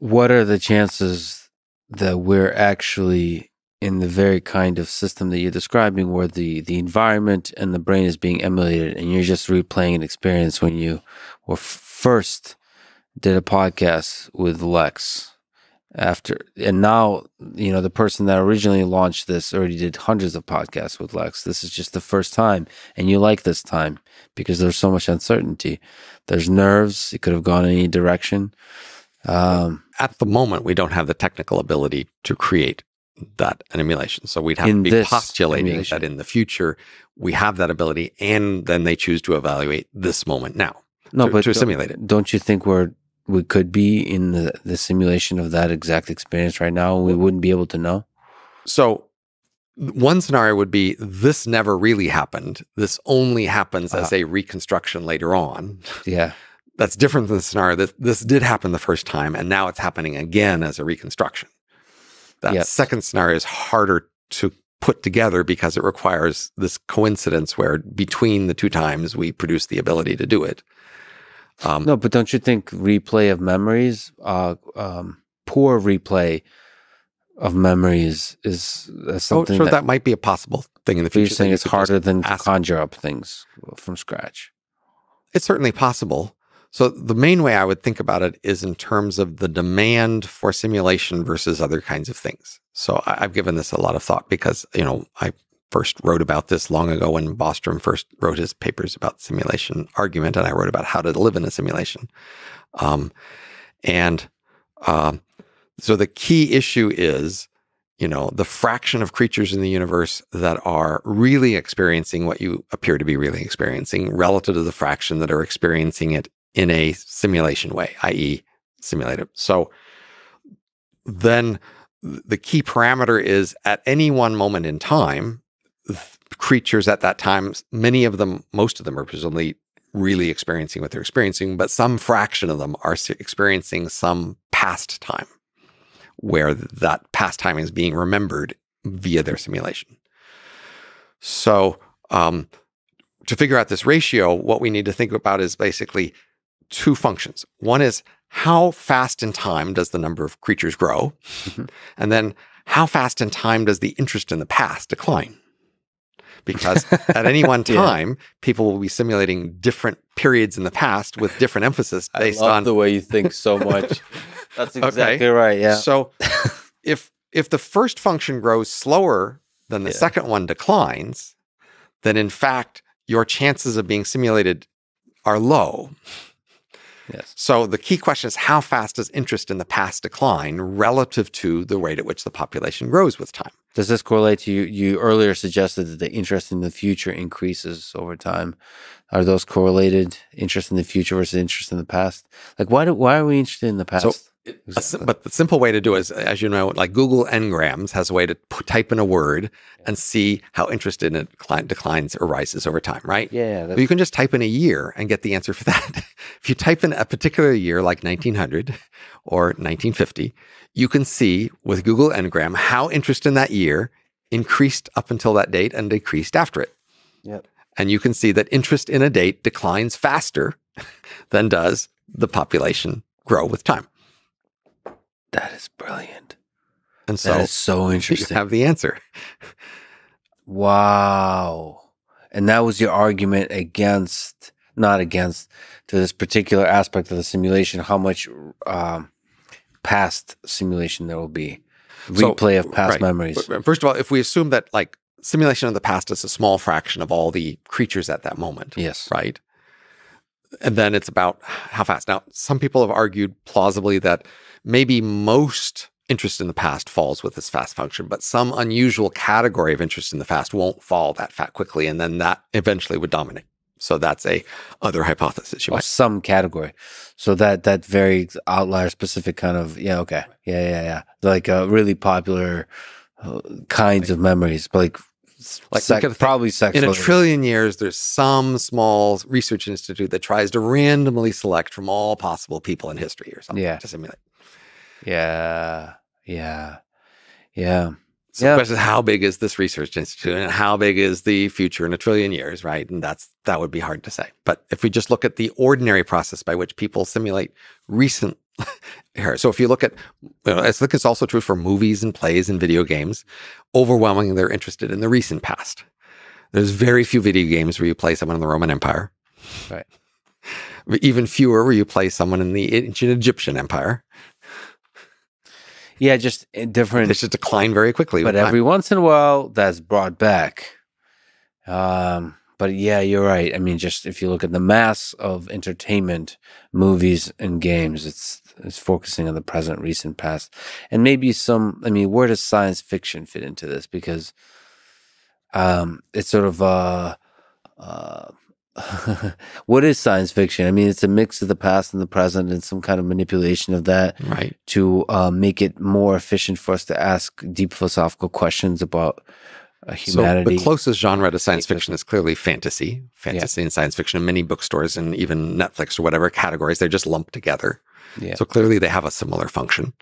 what are the chances that we're actually in the very kind of system that you're describing where the the environment and the brain is being emulated and you're just replaying an experience when you were first did a podcast with Lex after and now you know the person that originally launched this already did hundreds of podcasts with Lex. This is just the first time and you like this time because there's so much uncertainty. There's nerves. It could have gone any direction um, At the moment, we don't have the technical ability to create that an emulation. So we'd have to be postulating emulation. that in the future we have that ability, and then they choose to evaluate this moment now. no to- but to simulate it. don't you think we're we could be in the, the simulation of that exact experience right now we wouldn't be able to know So one scenario would be this never really happened. This only happens as a reconstruction later on. yeah That's different than the scenario that this did happen the first time and now it's happening again as a reconstruction. That Yep. second scenario is harder to put together because it requires this coincidence where between the two times we produce the ability to do it. Um, No, but don't you think replay of memories, uh, um, poor replay of memories is uh, so, something so that, that, might be a possible thing in the you're future. that saying it's harder than to ask conjure up things from scratch. It's certainly possible. So the main way I would think about it is in terms of the demand for simulation versus other kinds of things. So I've given this a lot of thought because you know I first wrote about this long ago when Bostrom first wrote his papers about simulation argument, and I wrote about how to live in a simulation. Um, and um, so the key issue is you know, the fraction of creatures in the universe that are really experiencing what you appear to be really experiencing relative to the fraction that are experiencing it in a simulation way, i.e., simulated. So then the key parameter is at any one moment in time, creatures at that time, many of them, most of them are presumably really experiencing what they're experiencing, but some fraction of them are experiencing some past time where that past time is being remembered via their simulation. So, um, to figure out this ratio, what we need to think about is basically two functions. One is how fast in time does the number of creatures grow? Mhm. And then how fast in time does the interest in the past decline? Because at any one Yeah. time, people will be simulating different periods in the past with different emphasis based on the way you think so much. That's Okay. exactly right. Yeah. So if if the first function grows slower than the Yeah. second one declines, then in fact your chances of being simulated are low. Yes. So the key question is how fast does interest in the past decline relative to the rate at which the population grows with time? Does this correlate to you? You earlier suggested that the interest in the future increases over time. Are those correlated? Interest in the future versus interest in the past? Like, why do why are we interested in the past? A sim- but the simple way to do it is, as you know, like Google Ngrams has a way to type in a word and see how interest in it decli- declines or rises over time, right? yeah, yeah, So you can just type in a year and get the answer for that. if you type in a particular year like 1900 or 1950, you can see with Google Ngram how interest in that year increased up until that date and decreased after it. Yep. And you can see that interest in a date declines faster than does the population grow with time. That is brilliant. And so that is so you interesting. have the answer. Wow. And that was your argument against, not against, to this particular aspect of the simulation, how much um, past simulation there will be. So, Replay of past right. memories. First of all, if we assume that like simulation of the past is a small fraction of all the creatures at that moment, Yes. right? And then it's about how fast. Now, some people have argued plausibly that maybe most interest in the past falls with this fast function, but some unusual category of interest in the past won't fall that fat quickly, and then that eventually would dominate. So that's a other hypothesis you Of might. some category. So that that very outlier specific kind of yeah, okay. Yeah, yeah, yeah. Like uh, really popular uh, kinds of memories, but like Like, sec- think- probably sex In a trillion years, there's some small research institute that tries to randomly select from all possible people in history or something Yeah. to simulate. Yeah. Yeah. Yeah. So Yeah. the question is how big is this research institute and how big is the future in a trillion years, right? And that's that would be hard to say. But if we just look at the ordinary process by which people simulate recent here. So if you look at, you know, I think it's also true for movies and plays and video games. Overwhelmingly, they're interested in the recent past. There's very few video games where you play someone in the Roman Empire. Right. Even fewer where you play someone in the ancient Egyptian Empire. Yeah, just different. It's just decline very quickly. But every once in a while, that's brought back. Um, but yeah, you're right. I mean, just if you look at the mass of entertainment, movies and games, it's it's focusing on the present, recent, past, and maybe some. I mean, where does science fiction fit into this? Because um, it's sort of uh, uh, what is science fiction? I mean, it's a mix of the past and the present, and some kind of manipulation of that, right? To uh, make it more efficient for us to ask deep philosophical questions about uh, humanity. So the closest genre to science fiction is clearly fantasy, fantasy yeah. and science fiction. In many bookstores and even Netflix or whatever categories, they're just lumped together. Yeah. So clearly, they have a similar function.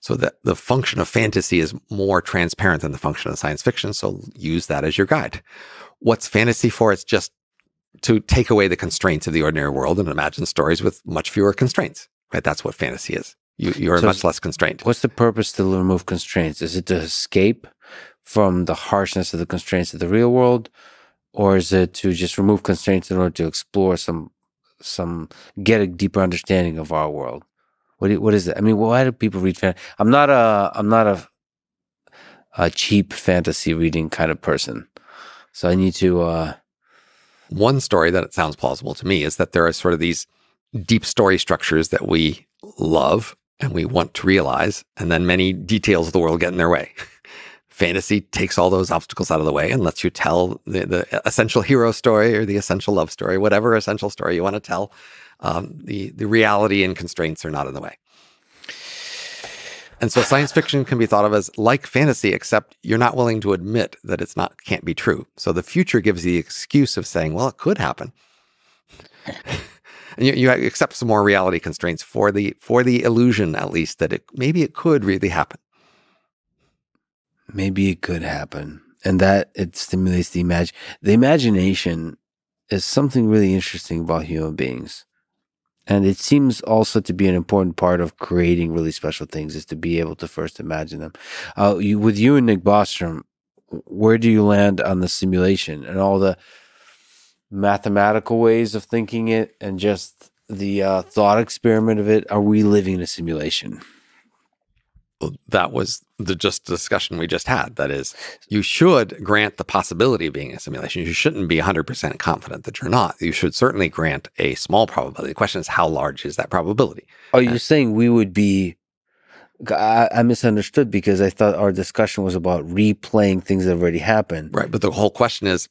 So that the function of fantasy is more transparent than the function of science fiction. So use that as your guide. What's fantasy for? It's just to take away the constraints of the ordinary world and imagine stories with much fewer constraints. Right? That's what fantasy is. You, you're so much less constrained. What's the purpose to remove constraints? Is it to escape from the harshness of the constraints of the real world, or is it to just remove constraints in order to explore some some get a deeper understanding of our world? What what is it? I mean, why do people read fantasy? I'm not a I'm not a a cheap fantasy reading kind of person, so I need to. uh One story that it sounds plausible to me is that there are sort of these deep story structures that we love and we want to realize, and then many details of the world get in their way. Fantasy takes all those obstacles out of the way and lets you tell the, the essential hero story or the essential love story, whatever essential story you want to tell um, the the reality and constraints are not in the way. And so science fiction can be thought of as like fantasy, except you're not willing to admit that it's not can't be true. So the future gives the excuse of saying, well, it could happen. and you, you accept some more reality constraints for the for the illusion, at least, that it maybe it could really happen. Maybe it could happen. And that it stimulates the imagine the imagination is something really interesting about human beings. And it seems also to be an important part of creating really special things is to be able to first imagine them. Uh, you, with you and Nick Bostrom, where do you land on the simulation and all the mathematical ways of thinking it and just the uh, thought experiment of it? Are we living in a simulation? That was the just discussion we just had. That is, you should grant the possibility of being a simulation. You shouldn't be 100% confident that you're not. You should certainly grant a small probability. The question is, how large is that probability? Are you saying we would be? I, I, misunderstood because I thought our discussion was about replaying things that have already happened. Right, but the whole question is,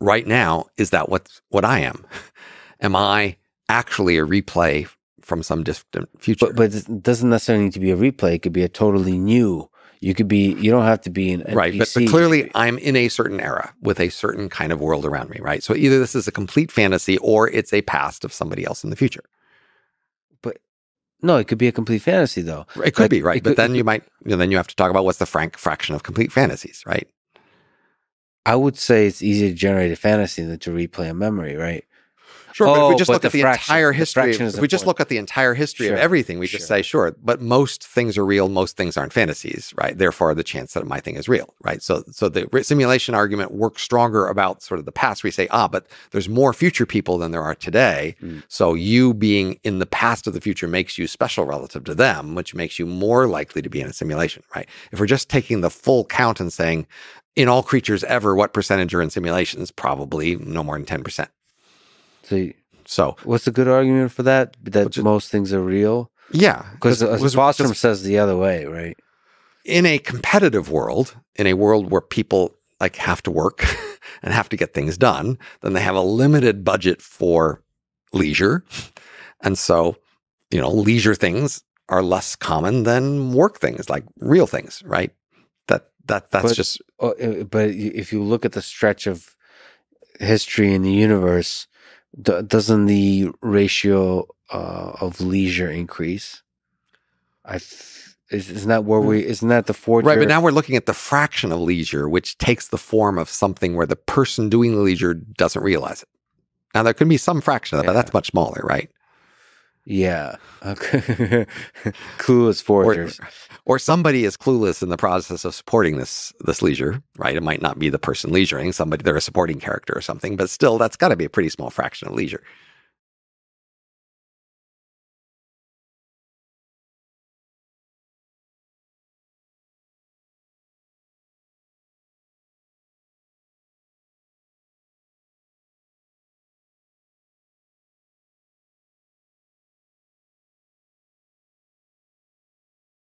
right now, is that what what I am? am I actually a replay from some distant future. But, but it doesn't necessarily need to be a replay. It could be a totally new. You could be. You don't have to be an right. But, but clearly, I'm in a certain era with a certain kind of world around me. Right. So either this is a complete fantasy or it's a past of somebody else in the future. But no, it could be a complete fantasy though. It could like, be right. But could, then you might. You know, then you have to talk about what's the frank fraction of complete fantasies, right? I would say it's easier to generate a fantasy than to replay a memory, right? Sure, oh, but if we oh, just look at the fraction, entire history, if we just look at the entire history sure. of everything, we sure. just say, sure, but most things are real, most things aren't fantasies, right? Therefore, the chance that my thing is real, right? So, so the simulation argument works stronger about sort of the past. We say, ah, but there's more future people than there are today. Mm. So you being in the past of the future makes you special relative to them, which makes you more likely to be in a simulation, right? If we're just taking the full count and saying, in all creatures ever, what percentage are in simulations? Probably no more than 10%. So, so what's a good argument for that? That just, most things are real. Yeah, because Bostrom says the other way, right? In a competitive world, in a world where people like have to work and have to get things done, then they have a limited budget for leisure, and so you know leisure things are less common than work things, like real things, right? That that that's but, just. Uh, but if you look at the stretch of history in the universe, D- doesn't the ratio uh, of leisure increase? I is, isn't that where we isn't that the forager? Right, but now we're looking at the fraction of leisure, which takes the form of something where the person doing the leisure doesn't realize it. Now there could be some fraction of that, yeah. but that's much smaller, right? Yeah. Okay. Clueless foragers. Or, or somebody is clueless in the process of supporting this this leisure, right? It might not be the person leisuring, somebody they're a supporting character or something, but still that's got to be a pretty small fraction of leisure.